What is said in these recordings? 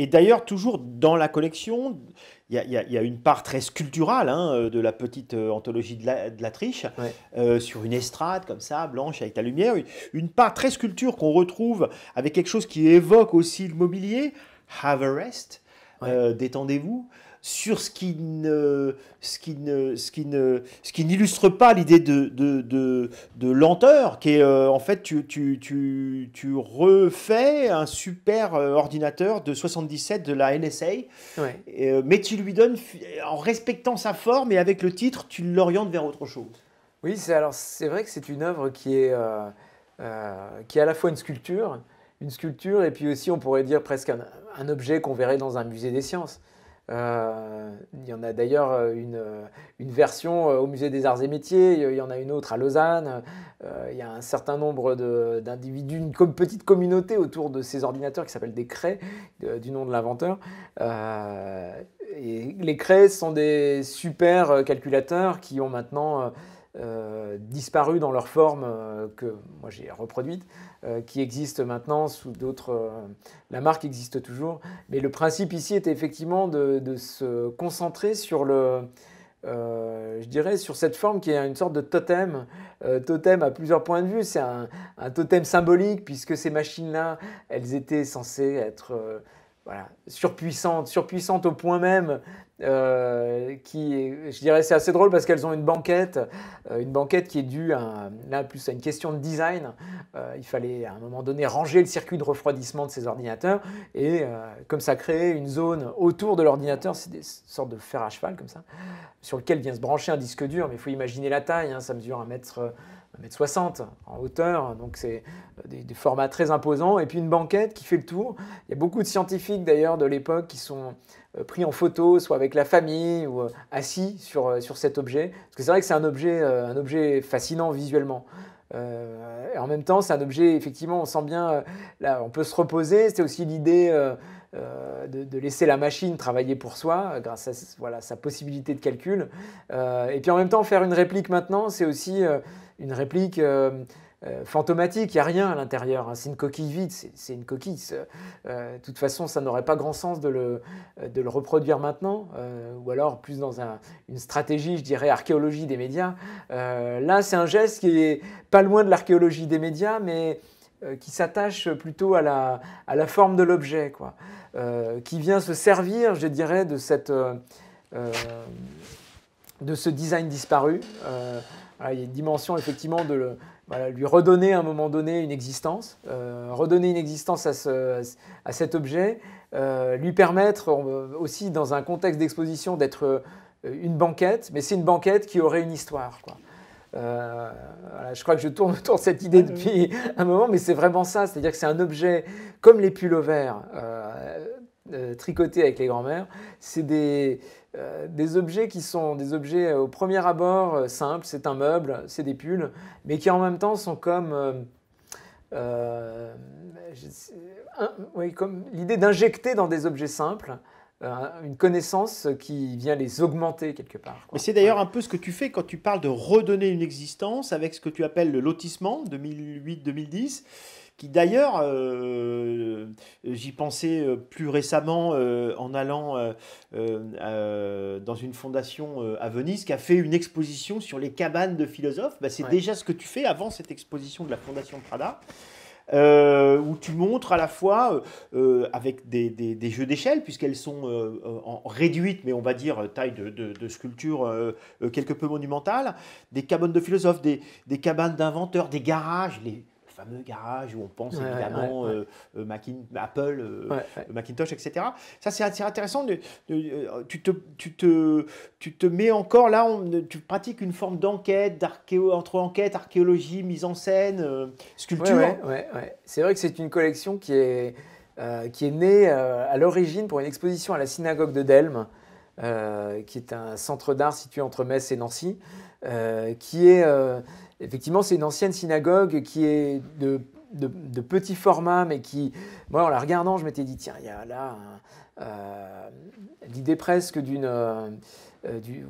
Et d'ailleurs, toujours dans la collection, il y, a une part très sculpturale hein, de la petite anthologie de la, de la triche, sur une estrade comme ça, blanche avec la lumière. Une part très sculpture qu'on retrouve avec quelque chose qui évoque aussi le mobilier, Have a Rest, détendez-vous sur ce qui ne, ce qui ne, ce qui ne, ce qui n'illustre pas l'idée de, de, de, de, lenteur, qui est euh, en fait tu, tu, tu, tu, refais un super euh, ordinateur de 77 de la NSA, euh, mais tu lui donnes en respectant sa forme et avec le titre, tu l'orientes vers autre chose. Oui, c'est alors c'est vrai que c'est une œuvre qui est qui est à la fois une sculpture, une sculpture et puis aussi on pourrait dire presque un, un objet qu'on verrait dans un musée des sciences. Euh, il y en a d'ailleurs euh, une, euh, une, version au Musée des Arts et Métiers, il y en a une autre à Lausanne. il y a un certain nombre d'individus, une petite communauté autour de ces ordinateurs qui s'appellent des craies, du nom de l'inventeur. et les craies sont des super calculateurs qui ont maintenant euh, dans leur forme euh, que moi j'ai reproduite, euh, qui existe maintenant sous d'autres. la marque existe toujours, mais le principe ici était effectivement de, se concentrer sur le. je dirais sur cette forme qui est une sorte de totem, totem à plusieurs points de vue. C'est un, totem symbolique puisque ces machines-là, elles étaient censées être voilà, surpuissantes, surpuissantes au point même euh, qui, je dirais, c'est assez drôle parce qu'elles ont une banquette, euh, une banquette qui est due à, là plus à une question de design. Euh, il fallait à un moment donné ranger le circuit de refroidissement de ces ordinateurs et comme ça crée une zone autour de l'ordinateur, c'est des sortes de fer à cheval comme ça, sur lequel vient se brancher un disque dur. Mais il faut imaginer la taille, hein, ça mesure un mètre 1m60 en hauteur, donc c'est des, formats très imposants. Et puis une banquette qui fait le tour. Il y a beaucoup de scientifiques d'ailleurs de l'époque qui sont pris en photo, soit avec la famille ou euh, assis sur, euh, sur cet objet. Parce que c'est vrai que c'est un objet, un objet fascinant visuellement. et en même temps, c'est un objet, effectivement, on sent bien, là, on peut se reposer. C'était aussi l'idée de, laisser la machine travailler pour soi, grâce à voilà, sa possibilité de calcul. et puis en même temps, faire une réplique maintenant, c'est aussi une réplique euh, fantomatique, il n'y a rien à l'intérieur, hein. c'est une coquille vide, c'est une coquille. Euh, de toute façon, ça n'aurait pas grand sens de le, de le reproduire maintenant, euh, ou alors plus dans une stratégie, je dirais, archéologie des médias. là, c'est un geste qui est pas loin de l'archéologie des médias, mais qui s'attache plutôt à la, à la forme de l'objet, quoi, qui vient se servir, je dirais, de, cette, de ce design disparu. il y a une dimension effectivement de, lui redonner à un moment donné une existence, euh, redonner une existence à, ce, à cet objet, euh, lui permettre euh, aussi dans un contexte d'exposition d'être une banquette, mais c'est une banquette qui aurait une histoire. Quoi. je crois que je tourne autour de cette idée depuis un moment, mais c'est vraiment ça, c'est-à-dire que c'est un objet comme les pulls verts tricotés avec les grands-mères, c'est des, euh, des objets qui sont des objets euh, au premier abord euh, simples, c'est un meuble, c'est des pulls, mais qui en même temps sont comme, comme l'idée d'injecter dans des objets simples une connaissance qui vient les augmenter quelque part. Mais c'est d'ailleurs un peu ce que tu fais quand tu parles de redonner une existence avec ce que tu appelles le lotissement 2008-2010 qui d'ailleurs, euh, j'y pensais euh, plus récemment euh, en allant dans une fondation à Venise qui a fait une exposition sur les cabanes de philosophes. Bah, c'est déjà ce que tu fais avant cette exposition de la fondation Prada. Où tu montres à la fois avec des, des, jeux d'échelle, puisqu'elles sont en réduites, mais on va dire taille de, de, sculpture quelque peu monumentale, des cabanes de philosophes, des, des cabanes d'inventeurs, des garages, les, fameux garage où on pense évidemment euh, euh, Apple, euh, Macintosh, etc. Ça, c'est intéressant. De, tu, te, tu, te, tu te mets encore là, tu pratiques une forme d'enquête, entre enquête, archéologie, mise en scène, sculpture. Ouais, c'est vrai que c'est une collection qui est, qui est née à l'origine pour une exposition à la synagogue de Delme. qui est un centre d'art situé entre Metz et Nancy, qui est effectivement, c'est une ancienne synagogue qui est de, petit format, mais qui, moi, en la regardant, je m'étais dit, tiens, il y a là euh, l'idée presque d'une euh,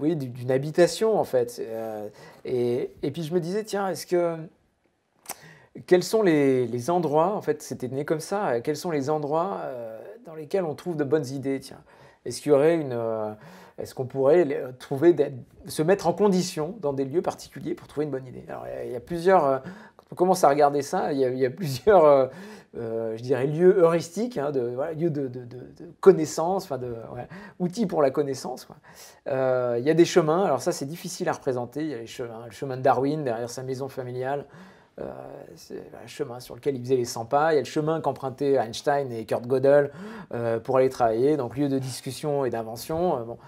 oui, d'une habitation, en fait. Euh, et, et, puis je me disais, tiens, est-ce que. Quels sont les, les, endroits, en fait, c'était né comme ça, quels sont les endroits dans lesquels on trouve de bonnes idées. Tiens, est-ce qu'il y aurait une, est-ce qu'on pourrait trouver, se mettre en condition dans des lieux particuliers pour trouver une bonne idée? Alors, il y a plusieurs. Quand on commence à regarder ça, il y a, plusieurs. je dirais, lieux heuristiques, hein, de, lieux de, de, connaissance, enfin de outils pour la connaissance. il y a des chemins, alors ça c'est difficile à représenter. Il y a le chemin de Darwin derrière sa maison familiale. Euh, c'est un chemin sur lequel il faisait les 100 pas. Il y a le chemin qu'empruntaient Einstein et Kurt Gödel euh, pour aller travailler, donc lieu de discussion et d'invention. Euh, bon.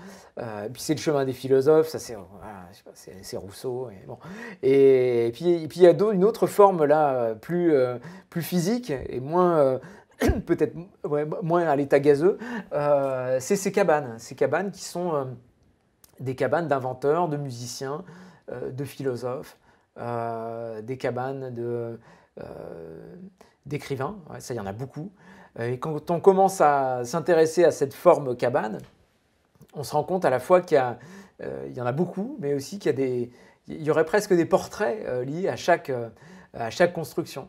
puis c'est le chemin des philosophes, ça c'est Rousseau. Et, bon. et, puis, puis il y a une autre forme là, plus, plus physique et moins peut-être moins à l'état gazeux, c'est ces cabanes. Ces cabanes qui sont des cabanes d'inventeurs, de musiciens, de philosophes. Euh, des cabanes de, euh, d'écrivains, ça il y en a beaucoup. Euh, et quand on commence à s'intéresser à cette forme cabane, on se rend compte à la fois qu'il y, a, il y en a beaucoup, mais aussi qu'il y, a des, il y aurait presque des portraits liés à chaque, à chaque construction.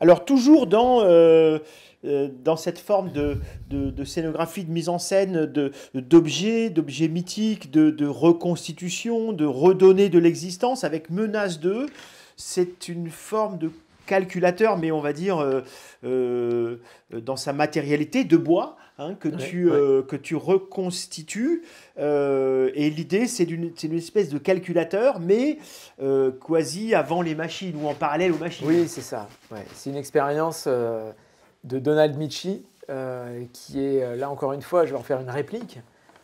Alors toujours dans euh, dans cette forme de, de, scénographie, de mise en scène d'objets, d'objets mythiques, de, reconstitution, de redonner de l'existence avec menace d'eux. C'est une forme de calculateur, mais on va dire euh, euh, dans sa matérialité de bois, hein, que, tu, que tu reconstitues. et l'idée, c'est une, une, espèce de calculateur, mais quasi avant les machines ou en parallèle aux machines. Oui, c'est ça. C'est une expérience de Donald Michi, euh, qui est, euh, là encore une fois, je vais en faire une réplique,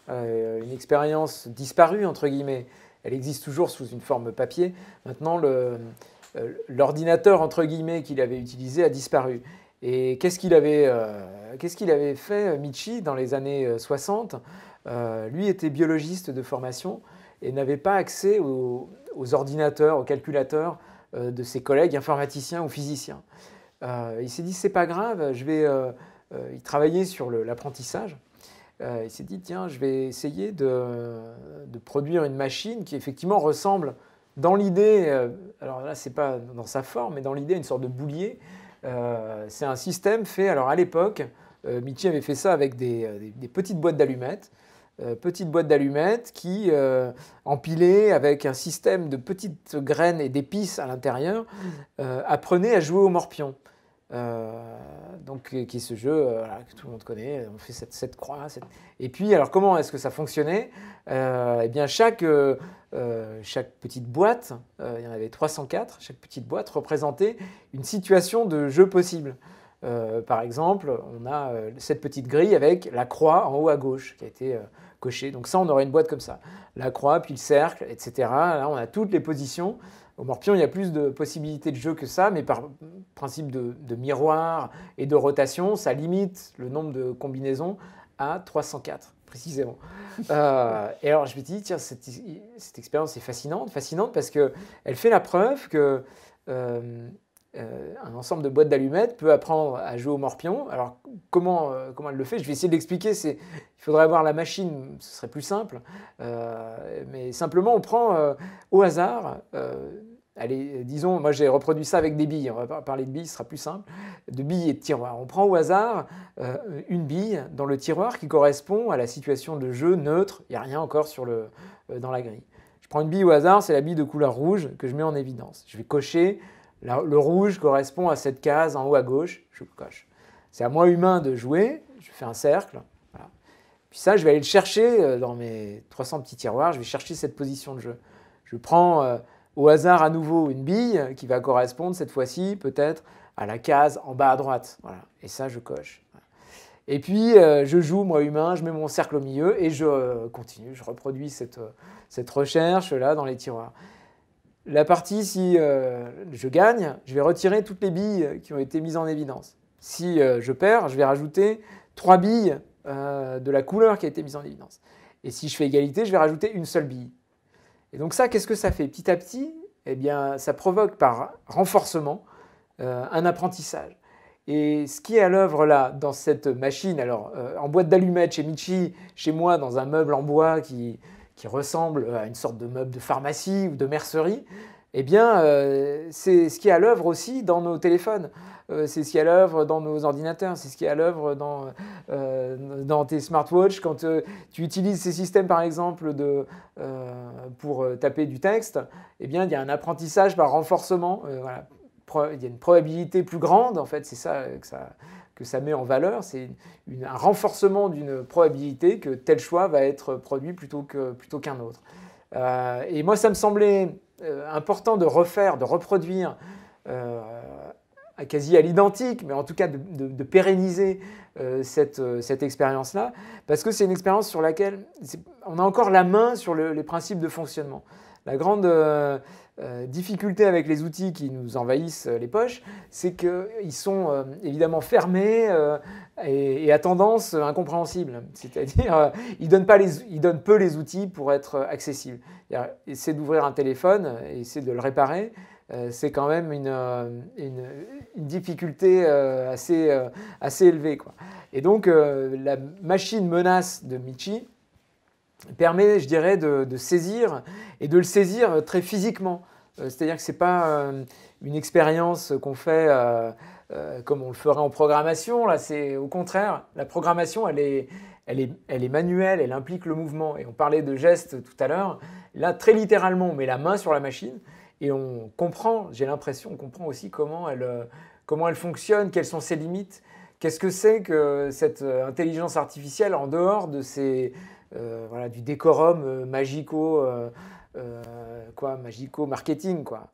euh, une expérience disparue, entre guillemets. Elle existe toujours sous une forme papier. Maintenant, l'ordinateur, entre guillemets, qu'il avait utilisé a disparu. Et qu'est-ce qu'il avait, qu'est-ce qu'il avait fait, Michi, dans les années 60 Lui était biologiste de formation et n'avait pas accès aux, aux, ordinateurs, aux calculateurs de ses collègues informaticiens ou physiciens. Euh, il s'est dit, c'est pas grave, je vais. Euh, euh, il travaillait sur l'apprentissage. il s'est dit, tiens, je vais essayer de, produire une machine qui effectivement ressemble dans l'idée, alors là, c'est pas dans sa forme, mais dans l'idée, une sorte de boulier. c'est un système fait, alors à l'époque, Michi avait fait ça avec des, petites boîtes d'allumettes. Petites boîtes d'allumettes qui, empilées avec un système de petites graines et d'épices à l'intérieur, apprenaient à jouer au morpion. Euh, donc, qui est ce jeu euh, que tout le monde connaît. On fait cette, croix. Et puis, alors, comment est-ce que ça fonctionnait? Euh, Eh bien, chaque, chaque petite boîte, il y en avait 304, chaque petite boîte représentait une situation de jeu possible. par exemple, on a cette petite grille avec la croix en haut à gauche qui a été Donc ça, on aurait une boîte comme ça. La croix, puis le cercle, etc. Là, on a toutes les positions. Au Morpion, il y a plus de possibilités de jeu que ça, mais par principe de, miroir et de rotation, ça limite le nombre de combinaisons à 304 précisément. Euh, et alors je me dis, tiens, cette, expérience est fascinante, fascinante parce qu'elle fait la preuve que euh, euh, un ensemble de boîtes d'allumettes peut apprendre à jouer au morpion. Alors comment, comment elle le fait? Je vais essayer de l'expliquer. Il faudrait avoir la machine, ce serait plus simple. mais simplement, on prend au hasard Allez, disons, moi j'ai reproduit ça avec des billes, on va parler de billes, ce sera plus simple, de billes et de tiroirs. On prend au hasard euh, une bille dans le tiroir qui correspond à la situation de jeu neutre, il n'y a rien encore euh, dans la grille. Je prends une bille au hasard, c'est la bille de couleur rouge que je mets en évidence. Je vais cocher, le rouge correspond à cette case en haut à gauche, je coche. C'est à moi humain de jouer, je fais un cercle, Puis ça, je vais aller le chercher euh, dans mes 300 petits tiroirs, je vais chercher cette position de jeu. Je prends au hasard à nouveau une bille qui va correspondre cette fois-ci peut-être à la case en bas à droite. Et ça, je coche. Et puis, euh, je joue, moi humain, je mets mon cercle au milieu et je euh, continue, je reproduis cette, euh, cette recherche-là dans les tiroirs. La partie, si je gagne, je vais retirer toutes les billes qui ont été mises en évidence. Si je perds, je vais rajouter trois billes de la couleur qui a été mise en évidence. Et si je fais égalité, je vais rajouter une seule bille. Et donc ça, qu'est-ce que ça fait? Petit à petit, eh bien, ça provoque par renforcement euh, un apprentissage. Et ce qui est à l'œuvre là, dans cette machine, alors euh, en boîte d'allumettes chez Michi, chez moi, dans un meuble en bois qui, qui, ressemble à une sorte de meuble de pharmacie ou de mercerie, eh bien, c'est ce qui est à l'œuvre aussi dans nos téléphones. c'est ce qui est à l'œuvre dans nos ordinateurs, c'est ce qui est à l'œuvre dans, dans tes smartwatches. Quand tu utilises ces systèmes, par exemple, de, pour taper du texte, eh bien, il y a un apprentissage par renforcement. Il y a une probabilité plus grande, en fait, c'est ça que ça, que ça met en valeur, c'est un renforcement d'une probabilité que tel choix va être produit plutôt qu'un plutôt qu'un autre. Euh, et moi, ça me semblait euh, important de refaire, de reproduire euh, quasi à l'identique, mais en tout cas de, pérenniser cette, cette expérience-là, parce que c'est une expérience sur laquelle on a encore la main sur les principes de fonctionnement. La grande euh, difficulté avec les outils qui nous envahissent euh, les poches, c'est qu'ils sont euh, évidemment fermés et, à tendance incompréhensible. C'est-à-dire, ils, donnent peu les outils pour être accessibles. Essayer d'ouvrir un téléphone, essayer de le réparer, c'est quand même une, difficulté assez, élevée. Et donc, la machine menace de Michi, permet, je dirais, de, saisir et de le saisir très physiquement. Euh, c'est-à-dire que ce n'est pas euh, une expérience qu'on fait euh, comme on le ferait en programmation. Là, c'est au contraire, la programmation, elle est, elle, est, elle est manuelle, elle implique le mouvement. Et on parlait de gestes tout à l'heure. Là, très littéralement, on met la main sur la machine et on comprend, j'ai l'impression, on comprend aussi comment elle, comment elle fonctionne, quelles sont ses limites. Qu'est-ce que c'est que cette intelligence artificielle en dehors de ces, euh, voilà, du décorum euh, magico, euh, quoi, magico marketing, quoi.